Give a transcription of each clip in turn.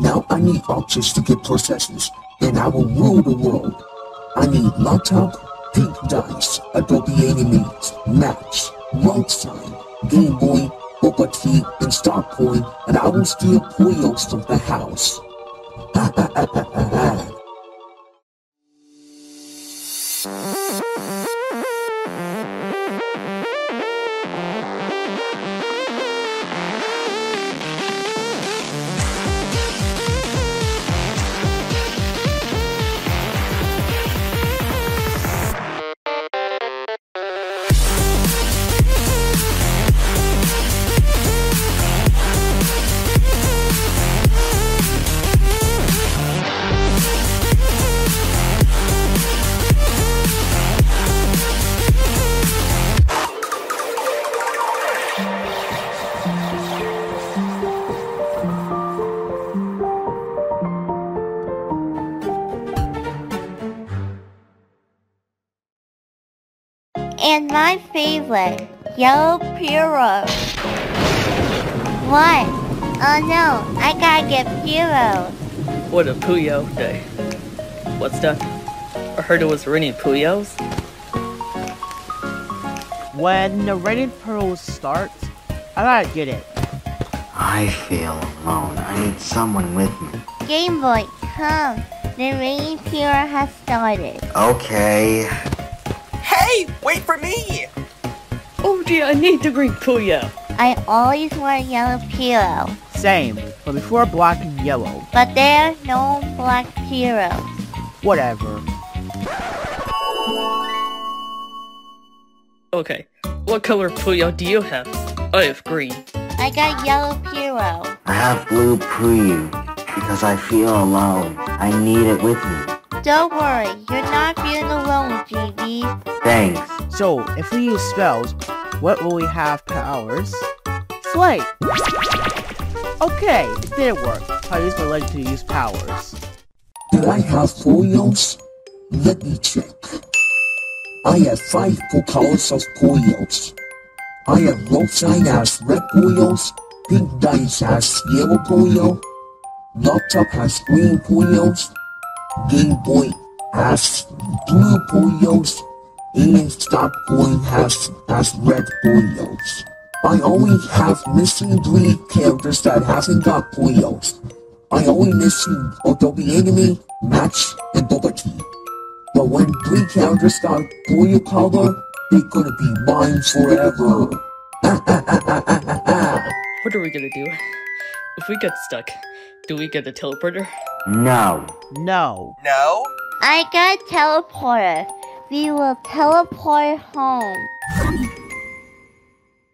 Now I need objects to get possessions, and I will rule the world. I need laptop, pink dice, Adobe Animate, Match, road sign, Game Boy, Boba Tea, and Star Coin, and I will steal Puyos from the house. Ha ha ha ha ha ha. And my favorite, Yellow Puyo. What? Oh no, I gotta get Puyo. What a Puyo day. What's that? I heard it was raining Puyos. When the Raining Pearls starts, I gotta get it. I feel alone. I need someone with me. Game Boy, come. The Rain Puyo has started. Okay. Hey, wait for me! Oh dear, I need the green Puyo. I always want Yellow Puyo, Same, but before black and yellow. but there are no black Puyos. Whatever. Okay, what color Puyo do you have? I have green. I got Yellow Puyo. I have blue Puyo because I feel alone. I need it with me. Don't worry, you're not feeling alone, GB. Thanks. So, if we use spells, what will we have powers? Slate! Okay, it did work. I used my leg to use powers. Do I have Puyos? Let me check. I have five full colors of Puyos. I have Roadside as red Puyos, Pink Dice has yellow Puyo, Laptop has green Puyos, Game Boy has blue Puyos, and Star Coin has, has red Puyos. I only have missing three characters that haven't got Puyos. I only missing Adobe Anime, Match, and Boba Tea. But when three characters got Puyo color, they gonna be mine forever. What are we gonna do? If we get stuck, do we get a teleporter? No. No. No? I got teleporter. We will teleport home.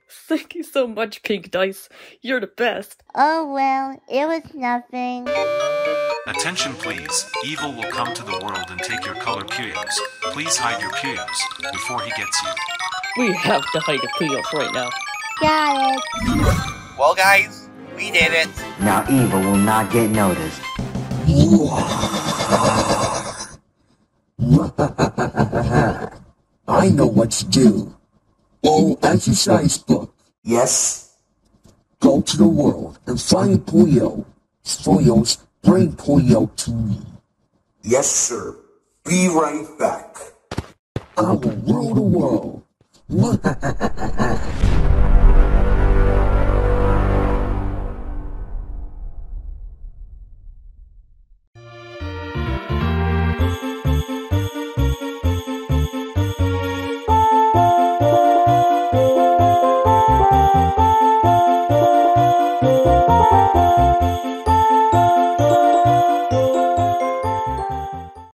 Thank you so much, Pink Dice. You're the best. Oh well, it was nothing. Attention please, evil will come to the world and take your color Puyos. Please hide your Puyos before he gets you. We have to hide the Puyos right now. Got it. Well, guys, we did it. Now evil will not get noticed. I know what to do. Oh, exercise book. Yes? Go to the world and find Puyo. Puyos, bring Puyo to me. Yes, sir. Be right back. I will rule the world.